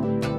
Bye.